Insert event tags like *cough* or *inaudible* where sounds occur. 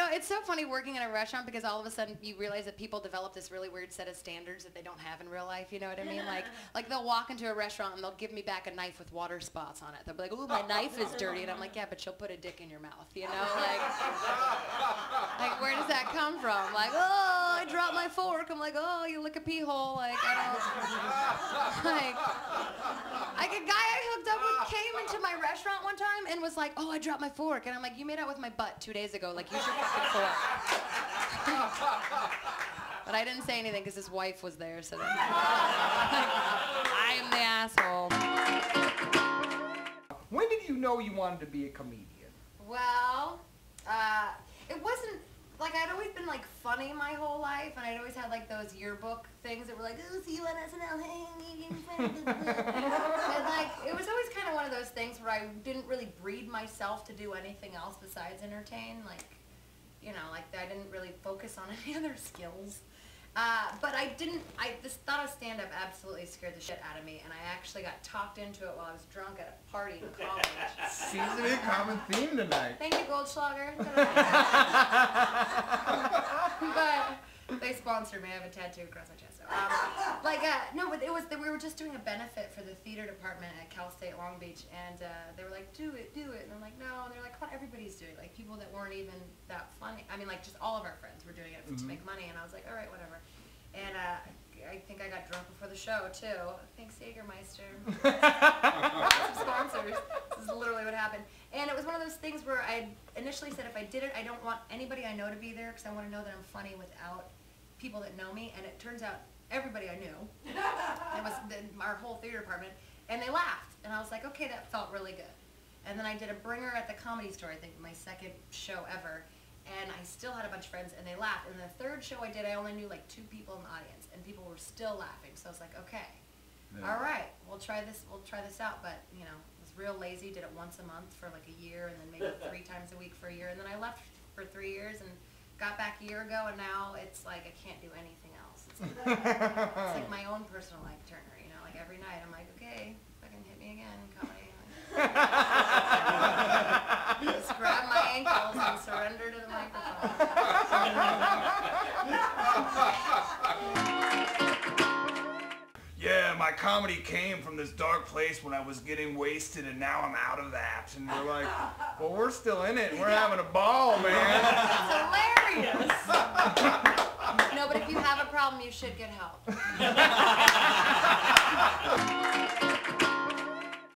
No, it's so funny working in a restaurant because all of a sudden you realize that people develop this really weird set of standards that they don't have in real life. You know what I mean? Like, *laughs* like they'll walk into a restaurant and they'll give me back a knife with water spots on it. They'll be like, "Ooh, my knife is dirty," and I'm like, "Yeah, but she'll put a dick in your mouth." You know, like, *laughs* like where does that come from? Like, oh, I dropped my fork. I'm like, oh, you lick a pee hole. Like, I don't. *laughs* Like, like a guy I hooked came into my restaurant one time and was like, oh, I dropped my fork, and I'm like, you made out with my butt two days ago. Like, you should fucking fork. but I didn't say anything because his wife was there, so then *laughs* I am the asshole. When did you know you wanted to be a comedian? Well, uh, it wasn't like I'd always been like funny my whole life, and I'd always had like those yearbook things that were like, "Oh, see you on SNL, hey, you *laughs* funny." and like it was always kind of those things where I didn't really breed myself to do anything else besides entertain. Like, you know, like I didn't really focus on *laughs* any other skills. Uh, but I didn't, I, this thought of stand-up absolutely scared the shit out of me, and I actually got talked into it while I was drunk at a party in college. *laughs* Seems to be a common theme tonight. Thank you, Goldschlager. *laughs* but they sponsored me. I have a tattoo across my chest. So, um, *laughs* like, uh, no, but it was, we were just doing a benefit for the theater department at Cal State Long Beach, and uh, they were like, do it, do it. And I'm like, no. And they're like, come on, everybody's doing it. Like, people that weren't even that funny. I mean, like, just all of our friends were doing it to Mhm. make money, and I was like, all right, whatever. And uh, I think I got drunk before the show, too. Thanks, Jägermeister. *laughs* Lots sponsors. This is literally what happened. And it was one of those things where I initially said if I did it, I don't want anybody I know to be there because I want to know that I'm funny without people that know me. And it turns out everybody I knew. it was the, our whole theater department. And they laughed. And I was like, okay, that felt really good. And then I did a bringer at the comedy store, I think my second show ever. And I still had a bunch of friends and they laughed. And the third show I did, I only knew like two people in the audience and people were still laughing. So I was like, okay. All right, we'll try this. We'll try this out. But you know, I was real lazy. Did it once a month for like a year, and then maybe *laughs* three times a week for a year. And then I left for three years and got back a year ago. And now it's like I can't do anything else. It's like, it's like my own personal Ike Turner. You know, like every night I'm like, okay, fucking hit me again, comedy. Just grab my ankles and surrender to the microphone. Yeah, my comedy came from this dark place when I was getting wasted, and now I'm out of that. And they're like, well, we're still in it, we're having a ball, man. It's hilarious. no, but if you have a problem, you should get help. *laughs*